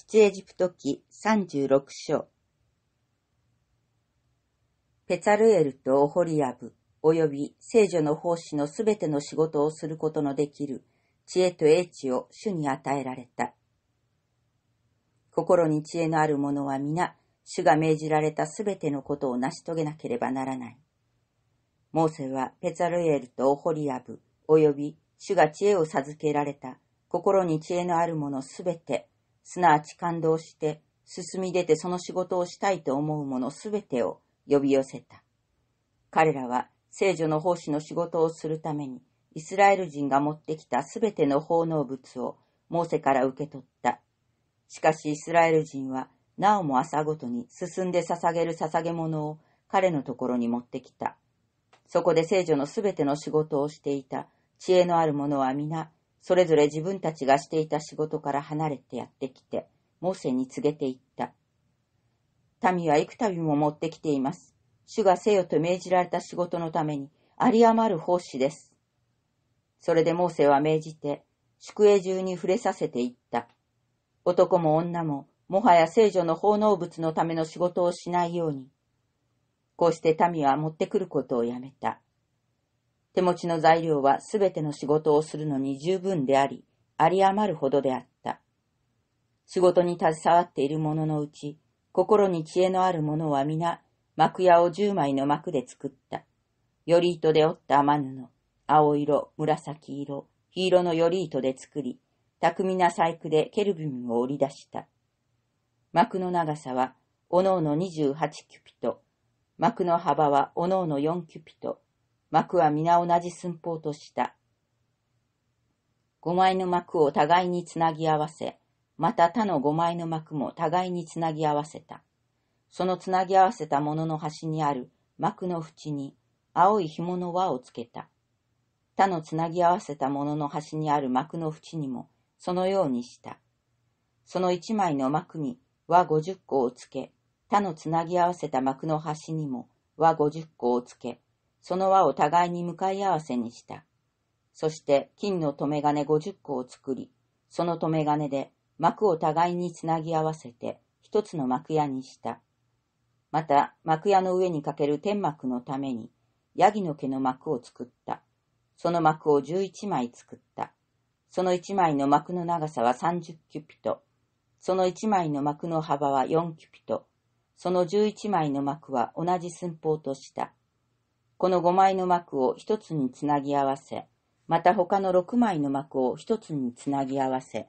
出エジプト記36章ペツァルエルとオホリアブ、及び聖女の奉仕のすべての仕事をすることのできる知恵と英知を主に与えられた。心に知恵のある者は皆、主が命じられたすべてのことを成し遂げなければならない。モーセはペツァルエルとオホリアブ、及び主が知恵を授けられた心に知恵のある者すべてすなわち感動して、進み出てその仕事をしたいと思う者すべてを呼び寄せた。彼らは聖女の奉仕の仕事をするために、イスラエル人が持ってきたすべての奉納物をモーセから受け取った。しかしイスラエル人は、なおも朝ごとに進んで捧げる捧げ物を彼のところに持ってきた。そこで聖女のすべての仕事をしていた知恵のある者は皆、それぞれ自分たちがしていた仕事から離れてやってきて、モーセに告げていった。民は幾度も持ってきています。主がせよと命じられた仕事のために、有り余る奉仕です。それでモーセは命じて、宿営中に触れさせていった。男も女も、もはや聖女の奉納物のための仕事をしないように。こうして民は持ってくることをやめた。手持ちの材料はすべての仕事をするのに十分であり、有り余るほどであった。仕事に携わっている者のうち、心に知恵のある者は皆、幕屋を十枚の幕で作った。より糸で折った雨布、青色、紫色、黄色のより糸で作り、巧みな細工でケルビムを織り出した。幕の長さは、おのおの28キュピト、幕の幅はおのおの4キュピト、幕は皆同じ寸法とした。五枚の幕を互いにつなぎ合わせ、また他の五枚の幕も互いにつなぎ合わせた。そのつなぎ合わせたものの端にある幕の縁に青い紐の輪をつけた。他のつなぎ合わせたものの端にある幕の縁にもそのようにした。その一枚の幕に輪五十個をつけ、他のつなぎ合わせた幕の端にも輪五十個をつけ、その輪を互いに向かい合わせにした。そして金の留め金五十個を作り、その留め金で幕を互いにつなぎ合わせて一つの幕屋にした。また幕屋の上にかける天幕のためにヤギの毛の幕を作った。その幕を十一枚作った。その一枚の幕の長さは三十キュピト。その一枚の幕の幅は四キュピト。その十一枚の幕は同じ寸法とした。この五枚の幕を一つにつなぎ合わせ、また他の六枚の幕を一つにつなぎ合わせ、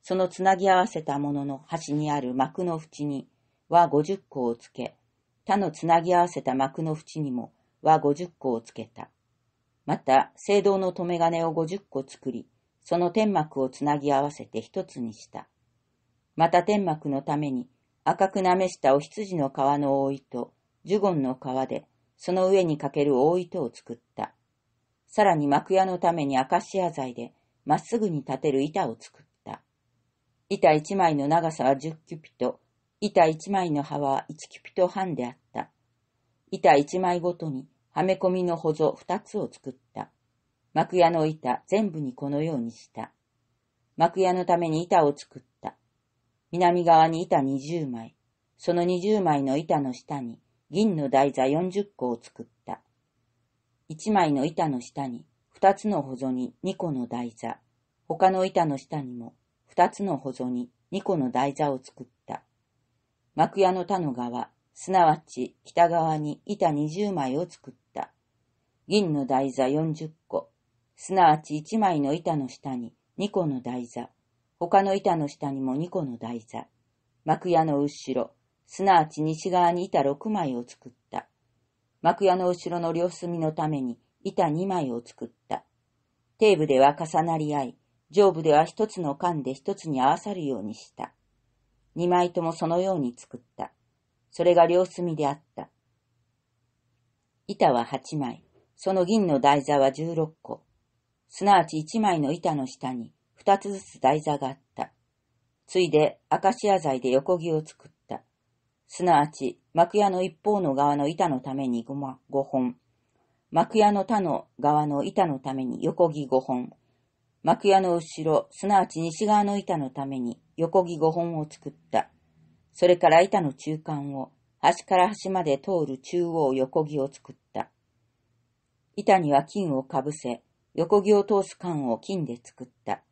そのつなぎ合わせたものの端にある幕の縁に輪五十個をつけ、他のつなぎ合わせた幕の縁にも輪五十個をつけた。また、聖堂の留め金を五十個作り、その天幕をつなぎ合わせて一つにした。また天幕のために赤くなめしたお羊の皮の覆いと、ジュゴンの皮でその上にかける大糸を作った。さらに幕屋のためにアカシア材でまっすぐに立てる板を作った。板一枚の長さは十キュピト、板一枚の幅は一キュピト半であった。板一枚ごとにはめ込みの補助二つを作った。幕屋の板全部にこのようにした。幕屋のために板を作った。南側に板二十枚、その二十枚の板の下に銀の台座40個を作った。一枚の板の下に二つの細に二個の台座、他の板の下にも二つの細に二個の台座を作った。幕屋の他の側、すなわち北側に板二十枚を作った。銀の台座四十個、すなわち一枚の板の下に二個の台座、他の板の下にも二個の台座、幕屋の後ろ、すなわち西側に板六枚を作った。幕屋の後ろの両隅のために板二枚を作った。底部では重なり合い、上部では一つの間で一つに合わさるようにした。二枚ともそのように作った。それが両隅であった。板は八枚、その銀の台座は十六個。すなわち一枚の板の下に二つずつ台座があった。ついでアカシア材で横木を作った。すなわち、幕屋の一方の側の板のために五本、幕屋の他の側の板のために横木五本、幕屋の後ろ、すなわち西側の板のために横木五本を作った。それから板の中間を、端から端まで通る中央横木を作った。板には金をかぶせ、横木を通す管を金で作った。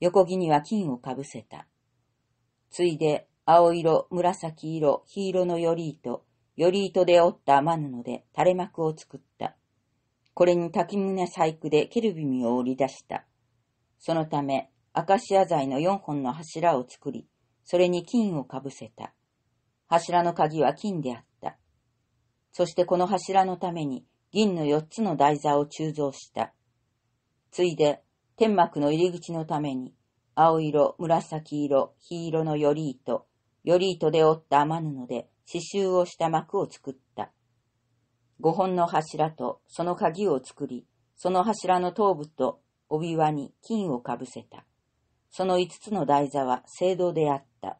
横木には金をかぶせた。ついで、青色、紫色、黄色のより糸、より糸で折った雨布で垂れ幕を作った。これに滝胸細工でケルビミを織り出した。そのため、アカシア材の四本の柱を作り、それに金をかぶせた。柱の鍵は金であった。そしてこの柱のために銀の四つの台座を鋳造した。ついで、天幕の入り口のために、青色、紫色、黄色のより糸、より糸で折った天布で刺繍をした幕を作った。五本の柱とその鍵を作り、その柱の頭部と帯輪に金をかぶせた。その五つの台座は聖堂であった。